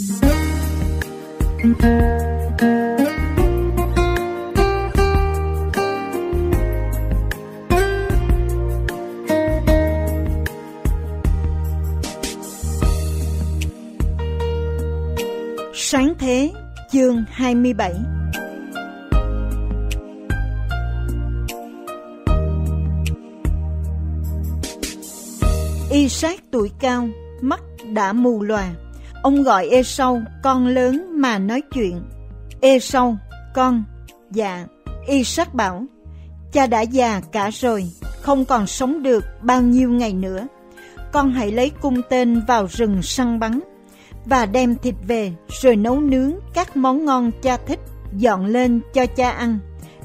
Sáng thế chương 27 Isaac tuổi cao, mắt đã mù lòa. Ông gọi Ê Sâu, con lớn mà nói chuyện. Ê Sâu, con, dạ. Isaac bảo, cha đã già cả rồi, không còn sống được bao nhiêu ngày nữa. Con hãy lấy cung tên vào rừng săn bắn và đem thịt về rồi nấu nướng các món ngon cha thích dọn lên cho cha ăn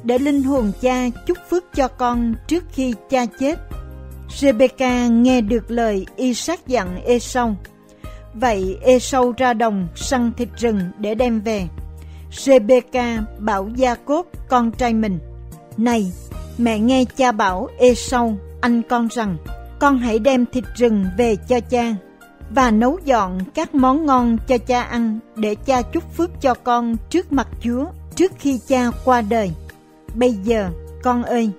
để linh hồn cha chúc phước cho con trước khi cha chết. Rebecca nghe được lời Isaac dặn Esau. Vậy Esau ra đồng săn thịt rừng để đem về. Rebecca bảo Jacob con trai mình: "Này, mẹ nghe cha bảo Esau anh con rằng con hãy đem thịt rừng về cho cha và nấu dọn các món ngon cho cha ăn để cha chúc phước cho con trước mặt Chúa trước khi cha qua đời. Bây giờ, con ơi,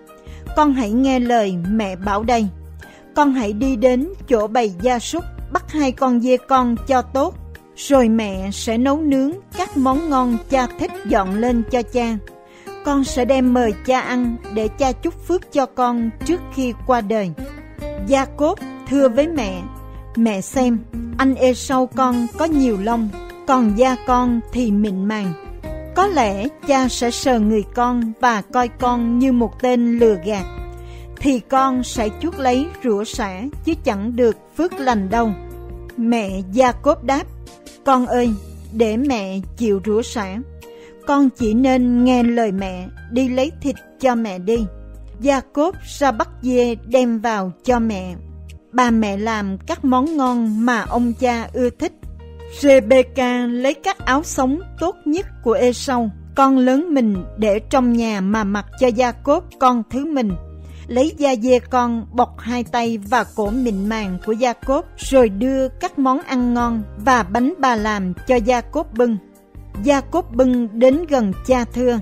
con hãy nghe lời mẹ bảo đây. Con hãy đi đến chỗ bầy gia súc bắt hai con dê con cho tốt, rồi mẹ sẽ nấu nướng các món ngon cha thích dọn lên cho cha. Con sẽ đem mời cha ăn để cha chúc phước cho con trước khi qua đời. Gia cốt thưa với mẹ Mẹ xem, anh ê sau con có nhiều lông, còn da con thì mịn màng. Có lẽ cha sẽ sờ người con và coi con như một tên lừa gạt. Thì con sẽ chuốt lấy rửa sẻ chứ chẳng được phước lành đâu. Mẹ Gia Cốp đáp, con ơi, để mẹ chịu rửa sẻ. Con chỉ nên nghe lời mẹ, đi lấy thịt cho mẹ đi. Gia Cốp ra bắt dê đem vào cho mẹ bà mẹ làm các món ngon mà ông cha ưa thích. Rebecca lấy các áo sống tốt nhất của Esau, con lớn mình để trong nhà mà mặc cho gia cốp con thứ mình. Lấy da dê con bọc hai tay và cổ mịn màng của gia cốt rồi đưa các món ăn ngon và bánh bà làm cho gia cốt bưng. Gia cốt bưng đến gần cha thưa,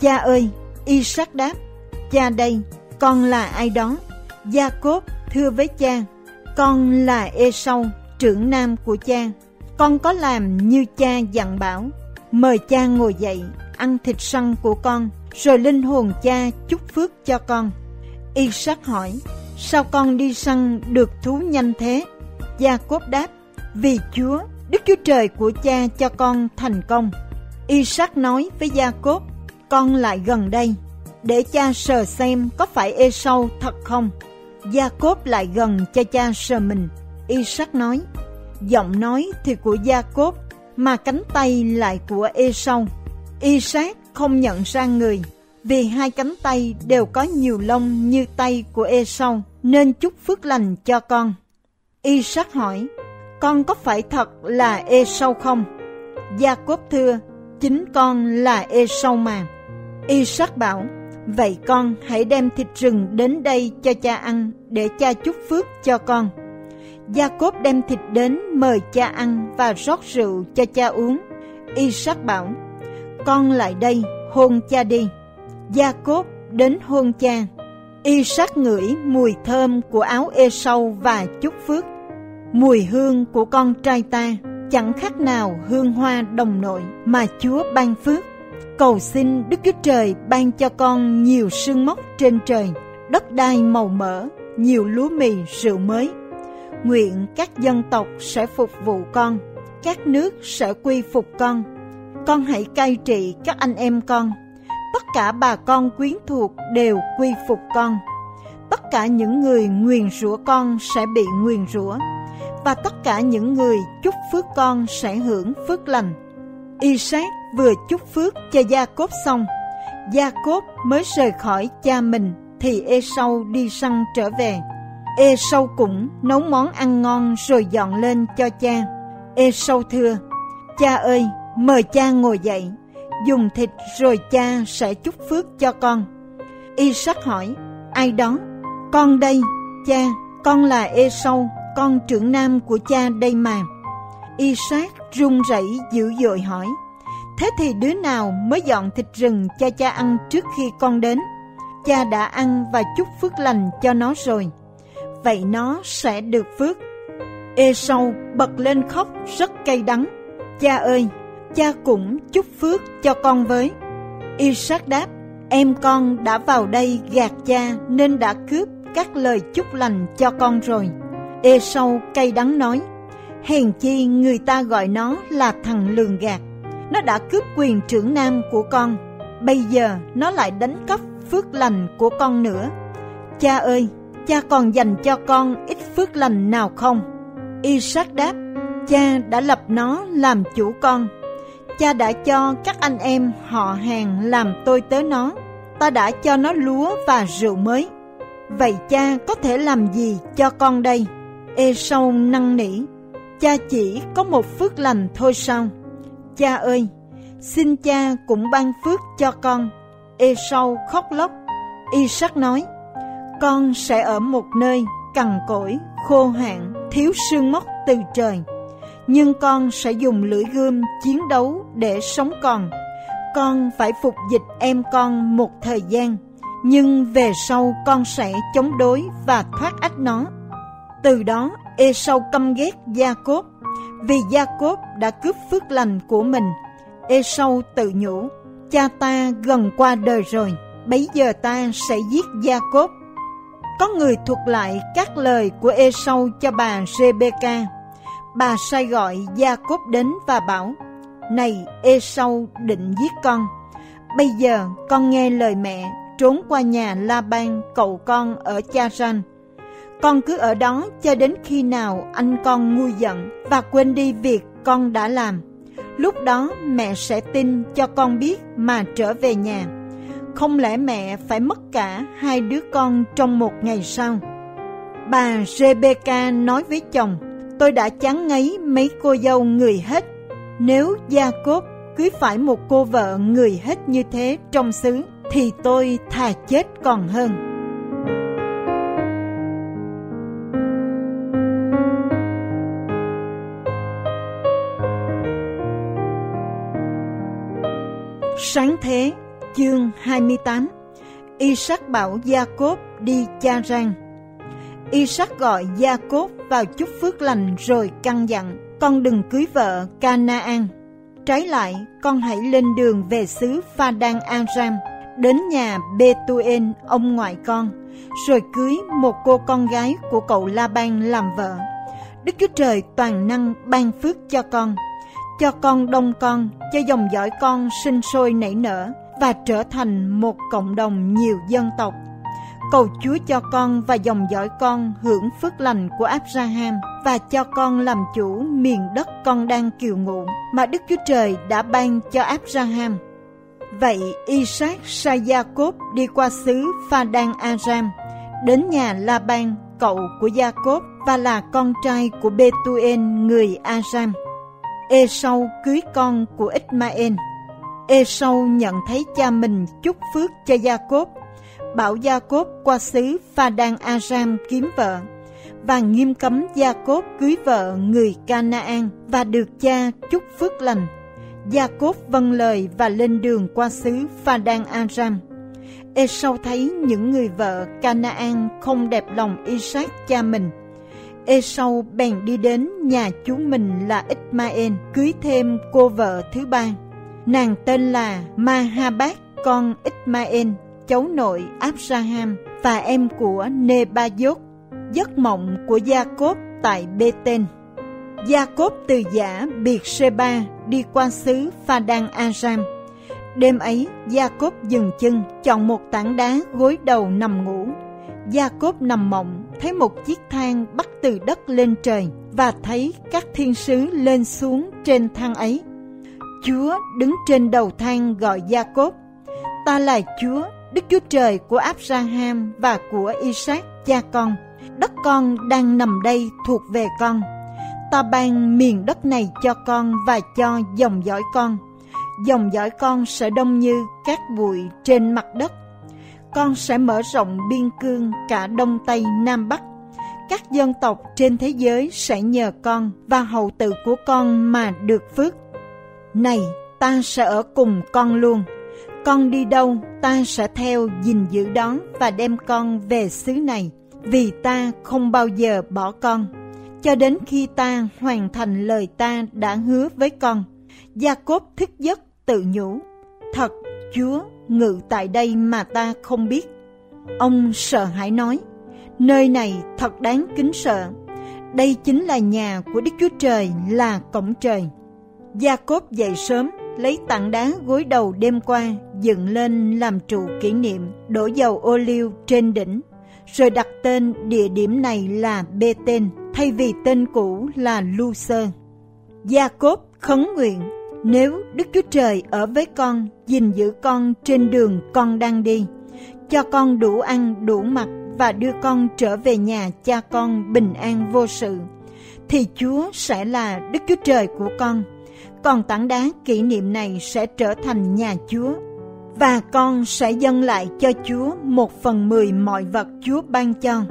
cha ơi, Isaac đáp, cha đây, con là ai đó? Gia cốt thưa với cha, con là Esau, trưởng nam của cha. Con có làm như cha dặn bảo. Mời cha ngồi dậy, ăn thịt săn của con, rồi linh hồn cha chúc phước cho con. Y sắc hỏi, sao con đi săn được thú nhanh thế? Gia Cốp đáp, vì Chúa, Đức Chúa Trời của cha cho con thành công. Y sắc nói với Gia Cốp, con lại gần đây, để cha sờ xem có phải Esau thật không. Gia Cốp lại gần cho cha sờ mình. Y sắc nói, giọng nói thì của Gia Cốp, mà cánh tay lại của Esau. Isaac không nhận ra người, vì hai cánh tay đều có nhiều lông như tay của Esau, nên chúc phước lành cho con. Isaac hỏi, con có phải thật là Esau không? Gia Cốp thưa, chính con là Esau mà. Isaac bảo, Vậy con hãy đem thịt rừng đến đây cho cha ăn để cha chúc phước cho con. Gia Cốp đem thịt đến mời cha ăn và rót rượu cho cha uống. Isaac bảo, con lại đây, hôn cha đi. Gia cốt đến hôn cha. Isaac ngửi mùi thơm của áo ê sâu và chúc phước. Mùi hương của con trai ta chẳng khác nào hương hoa đồng nội mà Chúa ban phước cầu xin Đức Chúa Trời ban cho con nhiều sương mốc trên trời, đất đai màu mỡ, nhiều lúa mì rượu mới. Nguyện các dân tộc sẽ phục vụ con, các nước sẽ quy phục con. Con hãy cai trị các anh em con. Tất cả bà con quyến thuộc đều quy phục con. Tất cả những người nguyền rủa con sẽ bị nguyền rủa và tất cả những người chúc phước con sẽ hưởng phước lành. Isaac vừa chúc phước cho Gia Cốp xong, Gia Cốp mới rời khỏi cha mình thì Esau đi săn trở về. Esau cũng nấu món ăn ngon rồi dọn lên cho cha. Esau thưa, cha ơi, mời cha ngồi dậy, dùng thịt rồi cha sẽ chúc phước cho con. Isaac hỏi, ai đó? Con đây, cha, con là Esau, con trưởng nam của cha đây mà. Isaac run rẩy dữ dội hỏi, Thế thì đứa nào mới dọn thịt rừng cho cha ăn trước khi con đến? Cha đã ăn và chúc phước lành cho nó rồi. Vậy nó sẽ được phước. Ê sâu bật lên khóc rất cay đắng. Cha ơi, cha cũng chúc phước cho con với. Isaac đáp, em con đã vào đây gạt cha nên đã cướp các lời chúc lành cho con rồi. Ê sâu cay đắng nói, hèn chi người ta gọi nó là thằng lường gạt. Nó đã cướp quyền trưởng nam của con, bây giờ nó lại đánh cắp phước lành của con nữa. Cha ơi, cha còn dành cho con ít phước lành nào không? Isaac đáp, cha đã lập nó làm chủ con. Cha đã cho các anh em họ hàng làm tôi tớ nó. Ta đã cho nó lúa và rượu mới. Vậy cha có thể làm gì cho con đây? Ê sâu năn nỉ. Cha chỉ có một phước lành thôi sao? Cha ơi, xin cha cũng ban phước cho con. Ê sâu khóc lóc. Isaac nói, con sẽ ở một nơi cằn cỗi, khô hạn, thiếu sương mốc từ trời. Nhưng con sẽ dùng lưỡi gươm chiến đấu để sống còn. Con phải phục dịch em con một thời gian, nhưng về sau con sẽ chống đối và thoát ách nó. Từ đó, Esau căm ghét Gia Cốp, vì Gia Cốp đã cướp phước lành của mình. Esau tự nhủ, cha ta gần qua đời rồi, bấy giờ ta sẽ giết Gia Cốp có người thuật lại các lời của Esau cho bà Rebecca. Bà sai gọi Gia Cốp đến và bảo, Này Esau định giết con. Bây giờ con nghe lời mẹ trốn qua nhà La-ban cậu con ở Cha Ranh. Con cứ ở đó cho đến khi nào anh con ngu giận và quên đi việc con đã làm. Lúc đó mẹ sẽ tin cho con biết mà trở về nhà. Không lẽ mẹ phải mất cả hai đứa con trong một ngày sau? Bà Rebecca nói với chồng, tôi đã chán ngấy mấy cô dâu người hết. Nếu Gia Cốt cưới phải một cô vợ người hết như thế trong xứ, thì tôi thà chết còn hơn. Sáng thế Chương 28 Isaac bảo Gia-cốp đi cha rang Isaac gọi Gia-cốp vào chúc phước lành rồi căn dặn Con đừng cưới vợ Canaan Trái lại, con hãy lên đường về xứ Pha Đan Aram Đến nhà Betuen, ông ngoại con Rồi cưới một cô con gái của cậu La-ban làm vợ Đức Chúa Trời toàn năng ban phước cho con Cho con đông con, cho dòng dõi con sinh sôi nảy nở và trở thành một cộng đồng nhiều dân tộc. Cầu Chúa cho con và dòng dõi con hưởng phước lành của Abraham và cho con làm chủ miền đất con đang kiều ngụ mà Đức Chúa Trời đã ban cho Abraham. Vậy Isaac sai Jacob đi qua xứ Pha Đan Aram, đến nhà La-ban, cậu của Jacob và là con trai của Betuen người Aram. Esau cưới con của Ismael. Esau nhận thấy cha mình chúc phước cho Gia Cốp, bảo Gia Cốp qua xứ Pha Đan Aram kiếm vợ, và nghiêm cấm Gia Cốp cưới vợ người Canaan và được cha chúc phước lành. Gia Cốp vâng lời và lên đường qua xứ Pha Đan Aram. Esau thấy những người vợ Canaan không đẹp lòng Isaac cha mình. Esau bèn đi đến nhà chú mình là Ismael cưới thêm cô vợ thứ ba. Nàng tên là Mahabat, con Ismael, cháu nội Abraham và em của nebajot giấc mộng của Gia-cốp tại Bê-tên. Gia-cốp từ giả biệt Seba đi qua xứ Pha Đan Aram. Đêm ấy, Gia-cốp dừng chân, chọn một tảng đá gối đầu nằm ngủ. Gia-cốp nằm mộng, thấy một chiếc thang bắt từ đất lên trời và thấy các thiên sứ lên xuống trên thang ấy Chúa đứng trên đầu thang gọi Gia Cốp. Ta là Chúa, Đức Chúa Trời của Abraham và của Isaac cha con. Đất con đang nằm đây thuộc về con. Ta ban miền đất này cho con và cho dòng dõi con. Dòng dõi con sẽ đông như các bụi trên mặt đất. Con sẽ mở rộng biên cương cả đông tây nam bắc. các dân tộc trên thế giới sẽ nhờ con và hậu tự của con mà được phước. Này, ta sẽ ở cùng con luôn. Con đi đâu, ta sẽ theo gìn giữ đón và đem con về xứ này, vì ta không bao giờ bỏ con, cho đến khi ta hoàn thành lời ta đã hứa với con. Gia Cốp thức giấc tự nhủ, thật Chúa ngự tại đây mà ta không biết. Ông sợ hãi nói, nơi này thật đáng kính sợ. Đây chính là nhà của Đức Chúa Trời là cổng trời. Gia Cốp dậy sớm, lấy tảng đá gối đầu đêm qua, dựng lên làm trụ kỷ niệm, đổ dầu ô liu trên đỉnh, rồi đặt tên địa điểm này là Bê Tên, thay vì tên cũ là Lucer. Gia Cốp khấn nguyện nếu Đức Chúa Trời ở với con, gìn giữ con trên đường con đang đi, cho con đủ ăn, đủ mặc và đưa con trở về nhà cha con bình an vô sự, thì Chúa sẽ là Đức Chúa Trời của con. Còn tảng đá kỷ niệm này sẽ trở thành nhà Chúa. Và con sẽ dâng lại cho Chúa một phần mười mọi vật Chúa ban cho.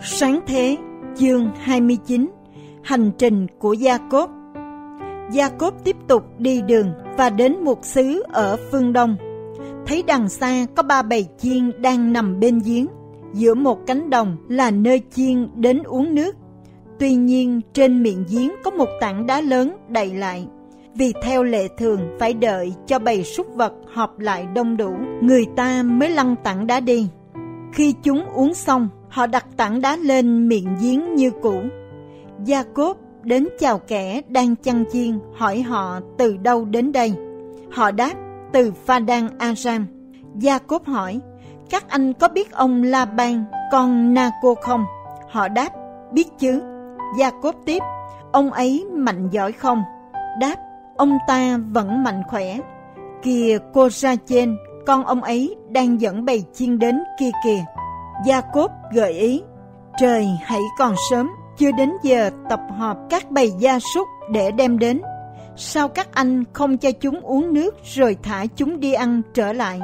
Sáng thế, chương 29 Hành trình của Gia Cốp Gia Cốp tiếp tục đi đường và đến một xứ ở phương Đông. Thấy đằng xa có ba bầy chiên đang nằm bên giếng. Giữa một cánh đồng là nơi chiên đến uống nước. Tuy nhiên trên miệng giếng có một tảng đá lớn đầy lại. Vì theo lệ thường phải đợi cho bầy súc vật họp lại đông đủ, người ta mới lăn tảng đá đi. Khi chúng uống xong, Họ đặt tảng đá lên miệng giếng như cũ. Gia Cốp đến chào kẻ đang chăn chiên, hỏi họ từ đâu đến đây. Họ đáp từ Pha Đan Aram. Gia Cốp hỏi, các anh có biết ông La Ban, con Na Cô không? Họ đáp, biết chứ. Gia Cốp tiếp, ông ấy mạnh giỏi không? Đáp, ông ta vẫn mạnh khỏe. Kìa cô ra trên, con ông ấy đang dẫn bầy chiên đến kia kìa. Gia Cốp gợi ý, trời hãy còn sớm, chưa đến giờ tập hợp các bầy gia súc để đem đến. Sao các anh không cho chúng uống nước rồi thả chúng đi ăn trở lại?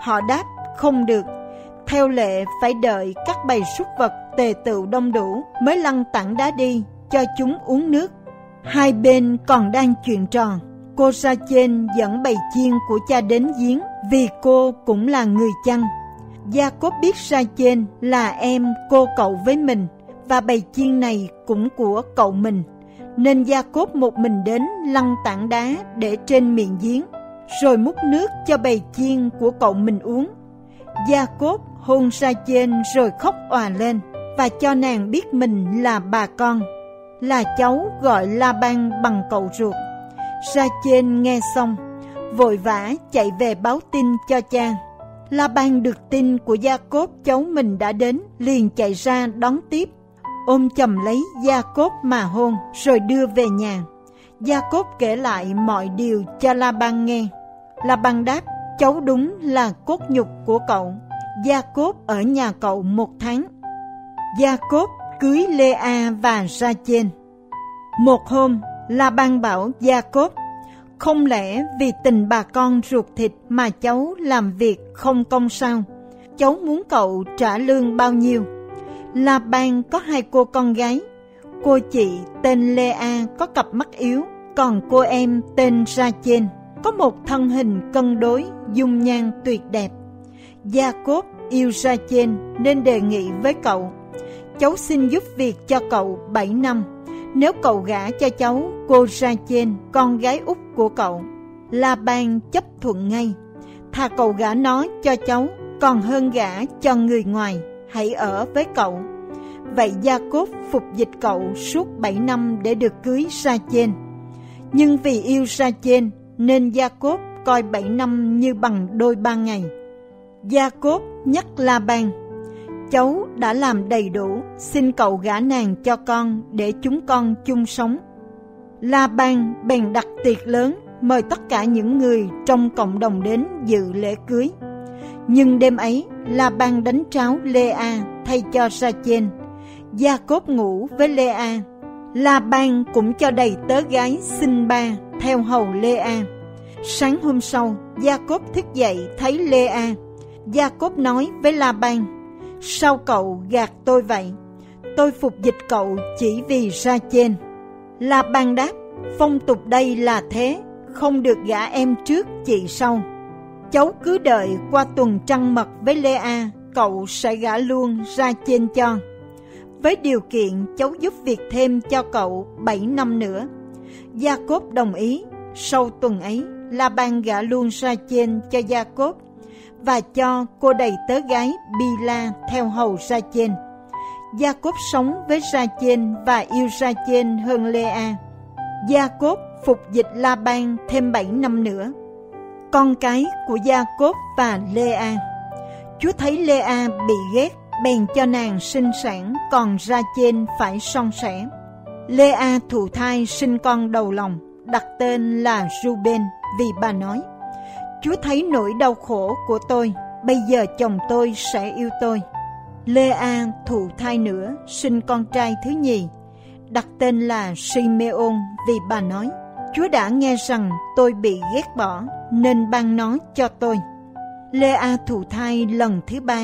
Họ đáp, không được. Theo lệ phải đợi các bầy súc vật tề tựu đông đủ mới lăn tảng đá đi cho chúng uống nước. Hai bên còn đang chuyện trò. Cô Sa Trên dẫn bầy chiên của cha đến giếng vì cô cũng là người chăn Gia Cốp biết Sa Trên là em cô cậu với mình và bầy chiên này cũng của cậu mình. Nên Gia Cốp một mình đến lăn tảng đá để trên miệng giếng, rồi múc nước cho bầy chiên của cậu mình uống. Gia Cốp hôn ra trên rồi khóc òa lên và cho nàng biết mình là bà con, là cháu gọi La Ban bằng cậu ruột. Ra trên nghe xong, vội vã chạy về báo tin cho cha. La Ban được tin của Gia Cốp cháu mình đã đến, liền chạy ra đón tiếp, ôm chầm lấy Gia cốt mà hôn, rồi đưa về nhà. Gia cốt kể lại mọi điều cho La Ban nghe. La Ban đáp, cháu đúng là cốt nhục của cậu. Gia cốt ở nhà cậu một tháng. Gia cốt cưới Lê A và Ra Trên. Một hôm, La Ban bảo Gia cốt: không lẽ vì tình bà con ruột thịt mà cháu làm việc không công sao? Cháu muốn cậu trả lương bao nhiêu? La Ban có hai cô con gái. Cô chị tên Lê A có cặp mắt yếu, còn cô em tên Ra Trên có một thân hình cân đối, dung nhan tuyệt đẹp. Gia Cốp yêu Ra Trên nên đề nghị với cậu. Cháu xin giúp việc cho cậu 7 năm nếu cậu gả cho cháu cô Ra Trên, con gái út của cậu. La Ban chấp thuận ngay. Thà cậu gả nó cho cháu, còn hơn gả cho người ngoài, hãy ở với cậu. Vậy Gia Cốt phục dịch cậu suốt 7 năm để được cưới Sa Trên. Nhưng vì yêu Sa Trên nên Gia Cốt coi 7 năm như bằng đôi ba ngày. Gia Cốt nhắc La Ban cháu đã làm đầy đủ, xin cậu gả nàng cho con để chúng con chung sống. La Ban bèn đặt tiệc lớn, mời tất cả những người trong cộng đồng đến dự lễ cưới. Nhưng đêm ấy, La Ban đánh tráo Lê A thay cho Sa Chen. Gia Cốp ngủ với Lê A. La Ban cũng cho đầy tớ gái sinh ba theo hầu Lê A. Sáng hôm sau, Gia Cốp thức dậy thấy Lê A. Gia Cốp nói với La Ban, sao cậu gạt tôi vậy? Tôi phục dịch cậu chỉ vì Sa Chen. La Ban đáp, phong tục đây là thế, không được gả em trước chị sau. Cháu cứ đợi qua tuần trăng mật với Lê A, cậu sẽ gả luôn ra trên cho. Với điều kiện cháu giúp việc thêm cho cậu 7 năm nữa. Gia Cốp đồng ý, sau tuần ấy, La Ban gả luôn ra trên cho Gia Cốp và cho cô đầy tớ gái Bila theo hầu ra trên. Gia Cốp sống với Ra Trên và yêu Ra Trên hơn Lê A. Gia Cốp phục dịch La Ban thêm 7 năm nữa. Con cái của Gia Cốp và Lê A. Chúa thấy Lê A bị ghét, bèn cho nàng sinh sản, còn Ra Trên phải son sẻ. Lê A thụ thai sinh con đầu lòng, đặt tên là Ruben vì bà nói Chúa thấy nỗi đau khổ của tôi, bây giờ chồng tôi sẽ yêu tôi. Lê A thụ thai nữa, sinh con trai thứ nhì, đặt tên là Simeon vì bà nói, Chúa đã nghe rằng tôi bị ghét bỏ nên ban nó cho tôi. Lê A thụ thai lần thứ ba,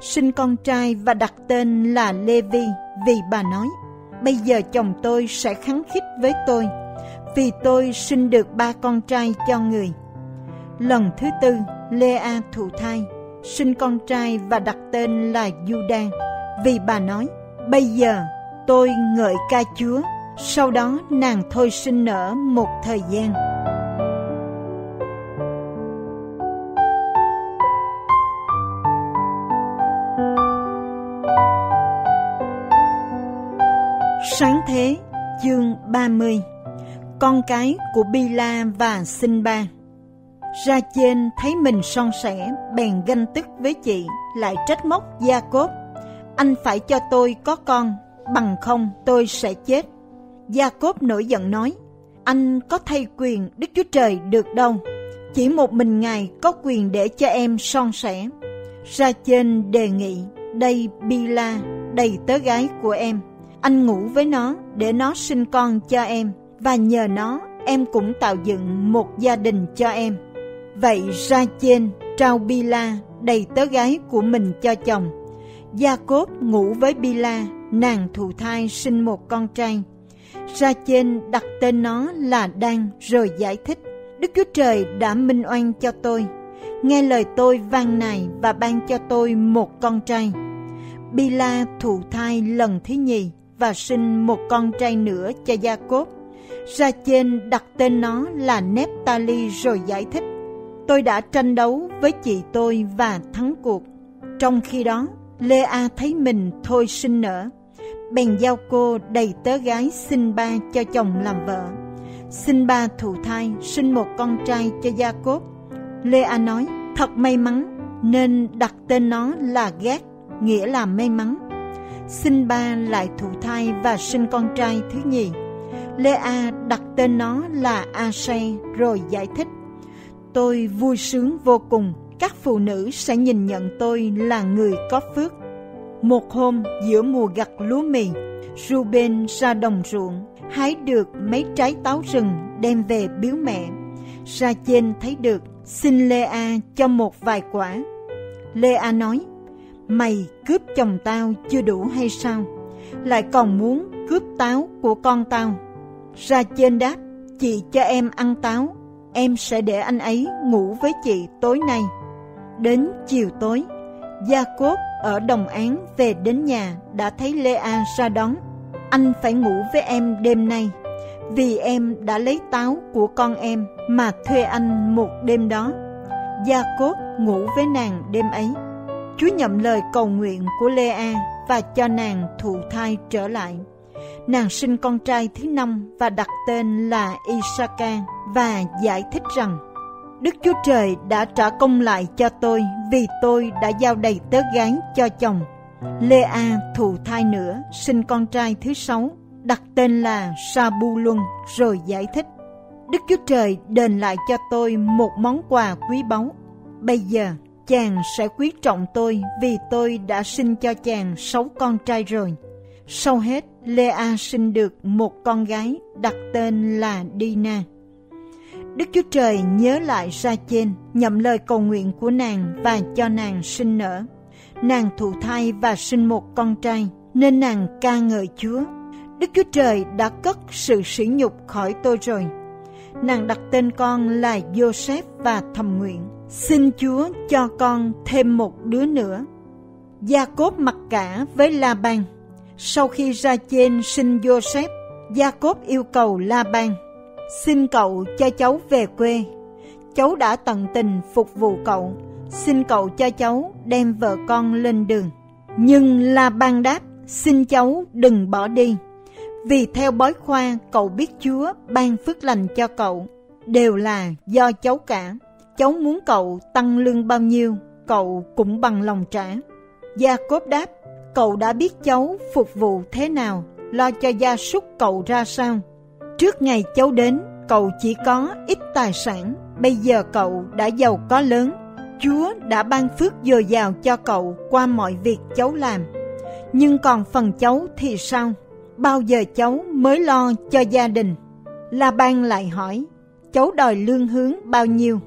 sinh con trai và đặt tên là Lê Vi vì bà nói, bây giờ chồng tôi sẽ kháng khích với tôi vì tôi sinh được ba con trai cho người. Lần thứ tư, Lê A thụ thai, sinh con trai và đặt tên là Juda, vì bà nói, bây giờ tôi ngợi ca Chúa, sau đó nàng thôi sinh nở một thời gian. Sáng thế, chương 30 Con cái của Bila và Sinba ra trên thấy mình son sẻ, bèn ganh tức với chị, lại trách móc Gia Cốp. Anh phải cho tôi có con, bằng không tôi sẽ chết. Gia Cốp nổi giận nói, anh có thay quyền Đức Chúa Trời được đâu. Chỉ một mình Ngài có quyền để cho em son sẻ. Ra trên đề nghị, đây Bila, đầy tớ gái của em. Anh ngủ với nó để nó sinh con cho em, và nhờ nó em cũng tạo dựng một gia đình cho em. Vậy ra trên trao Bila đầy tớ gái của mình cho chồng. Gia Cốp ngủ với Bila, nàng thụ thai sinh một con trai. Ra trên đặt tên nó là Đan rồi giải thích. Đức Chúa Trời đã minh oan cho tôi. Nghe lời tôi vang này và ban cho tôi một con trai. Bila thụ thai lần thứ nhì và sinh một con trai nữa cho Gia Cốp. Ra trên đặt tên nó là Neptali rồi giải thích tôi đã tranh đấu với chị tôi và thắng cuộc. Trong khi đó, Lê A thấy mình thôi sinh nở, bèn giao cô đầy tớ gái sinh ba cho chồng làm vợ. Sinh ba thụ thai, sinh một con trai cho Gia Cốt. Lê A nói, thật may mắn, nên đặt tên nó là Gác, nghĩa là may mắn. Sinh ba lại thụ thai và sinh con trai thứ nhì. Lê A đặt tên nó là A Say rồi giải thích Tôi vui sướng vô cùng, các phụ nữ sẽ nhìn nhận tôi là người có phước. Một hôm giữa mùa gặt lúa mì, Ruben ra đồng ruộng, hái được mấy trái táo rừng đem về biếu mẹ. Ra trên thấy được, xin Lê A cho một vài quả. Lê A nói, mày cướp chồng tao chưa đủ hay sao? Lại còn muốn cướp táo của con tao. Ra trên đáp, chị cho em ăn táo em sẽ để anh ấy ngủ với chị tối nay. Đến chiều tối, Gia Cốt ở Đồng Án về đến nhà đã thấy Lê An ra đón. Anh phải ngủ với em đêm nay, vì em đã lấy táo của con em mà thuê anh một đêm đó. Gia Cốt ngủ với nàng đêm ấy. Chúa nhậm lời cầu nguyện của Lê A và cho nàng thụ thai trở lại. Nàng sinh con trai thứ năm và đặt tên là Isaka và giải thích rằng Đức Chúa Trời đã trả công lại cho tôi vì tôi đã giao đầy tớ gái cho chồng. Lê A thụ thai nữa, sinh con trai thứ sáu, đặt tên là Sa Bu Luân rồi giải thích. Đức Chúa Trời đền lại cho tôi một món quà quý báu. Bây giờ, chàng sẽ quý trọng tôi vì tôi đã sinh cho chàng sáu con trai rồi. Sau hết, Lê A sinh được một con gái đặt tên là Dina. Đức Chúa Trời nhớ lại ra trên, nhậm lời cầu nguyện của nàng và cho nàng sinh nở. Nàng thụ thai và sinh một con trai, nên nàng ca ngợi Chúa. Đức Chúa Trời đã cất sự sỉ nhục khỏi tôi rồi. Nàng đặt tên con là Joseph và thầm nguyện, xin Chúa cho con thêm một đứa nữa. Gia Cốp mặc cả với La Ban. Sau khi ra trên sinh Joseph, Gia Cốp yêu cầu La Ban Xin cậu cho cháu về quê. Cháu đã tận tình phục vụ cậu. Xin cậu cho cháu đem vợ con lên đường. Nhưng La Ban đáp, xin cháu đừng bỏ đi. Vì theo bói khoa, cậu biết Chúa ban phước lành cho cậu. Đều là do cháu cả. Cháu muốn cậu tăng lương bao nhiêu, cậu cũng bằng lòng trả. Gia Cốp đáp, cậu đã biết cháu phục vụ thế nào, lo cho gia súc cậu ra sao. Trước ngày cháu đến, cậu chỉ có ít tài sản, bây giờ cậu đã giàu có lớn. Chúa đã ban phước dồi dào cho cậu qua mọi việc cháu làm. Nhưng còn phần cháu thì sao? Bao giờ cháu mới lo cho gia đình? La Ban lại hỏi, cháu đòi lương hướng bao nhiêu?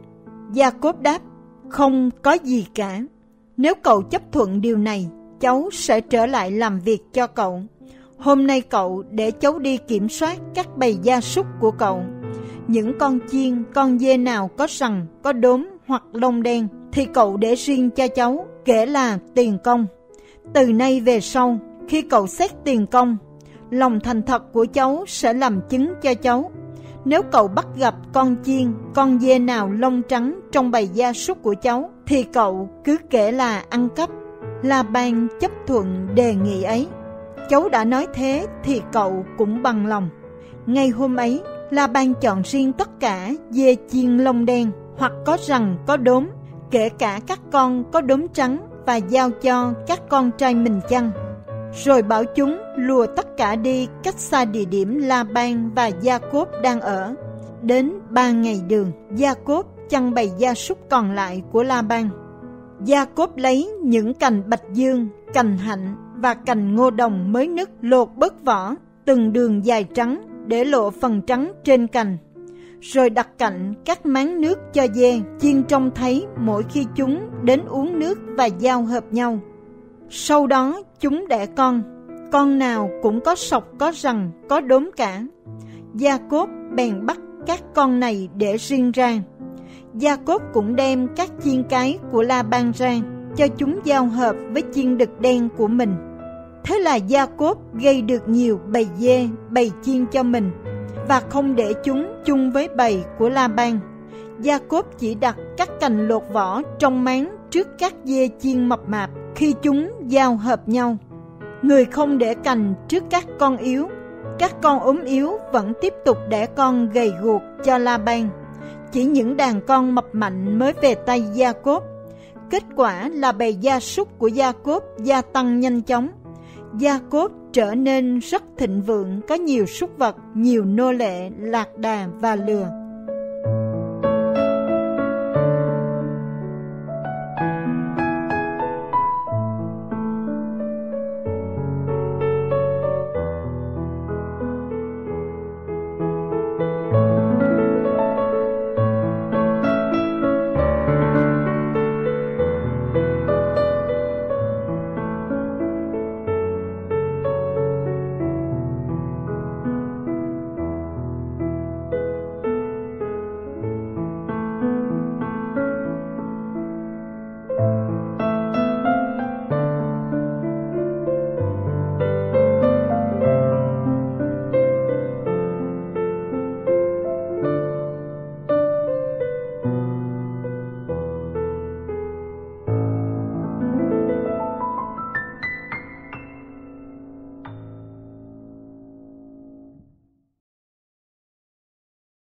Gia Cốp đáp, không có gì cả. Nếu cậu chấp thuận điều này, cháu sẽ trở lại làm việc cho cậu. Hôm nay cậu để cháu đi kiểm soát các bầy gia súc của cậu. Những con chiên, con dê nào có sần, có đốm hoặc lông đen thì cậu để riêng cho cháu, kể là tiền công. Từ nay về sau, khi cậu xét tiền công, lòng thành thật của cháu sẽ làm chứng cho cháu. Nếu cậu bắt gặp con chiên, con dê nào lông trắng trong bầy gia súc của cháu, thì cậu cứ kể là ăn cắp. La Ban chấp thuận đề nghị ấy. Cháu đã nói thế thì cậu cũng bằng lòng. Ngay hôm ấy, La Ban chọn riêng tất cả dê chiên lông đen hoặc có rằn có đốm, kể cả các con có đốm trắng và giao cho các con trai mình chăn. Rồi bảo chúng lùa tất cả đi cách xa địa điểm La Ban và Gia Cốp đang ở. Đến ba ngày đường, Gia Cốp chăn bầy gia súc còn lại của La Ban. Gia Cốp lấy những cành bạch dương, cành hạnh và cành ngô đồng mới nứt lột bớt vỏ, từng đường dài trắng để lộ phần trắng trên cành. Rồi đặt cạnh các máng nước cho dê, chiên trông thấy mỗi khi chúng đến uống nước và giao hợp nhau. Sau đó chúng đẻ con, con nào cũng có sọc có răng, có đốm cả. Gia Cốp bèn bắt các con này để riêng ra. Gia Cốp cũng đem các chiên cái của La Ban ra, cho chúng giao hợp với chiên đực đen của mình. Thế là Gia Cốp gây được nhiều bầy dê, bầy chiên cho mình và không để chúng chung với bầy của La Ban. Gia Cốp chỉ đặt các cành lột vỏ trong máng trước các dê chiên mập mạp khi chúng giao hợp nhau. Người không để cành trước các con yếu, các con ốm yếu vẫn tiếp tục đẻ con gầy guộc cho La Ban. Chỉ những đàn con mập mạnh mới về tay Gia Cốp. Kết quả là bầy gia súc của Gia Cốp gia tăng nhanh chóng Gia cốt trở nên rất thịnh vượng, có nhiều súc vật, nhiều nô lệ, lạc đà và lừa.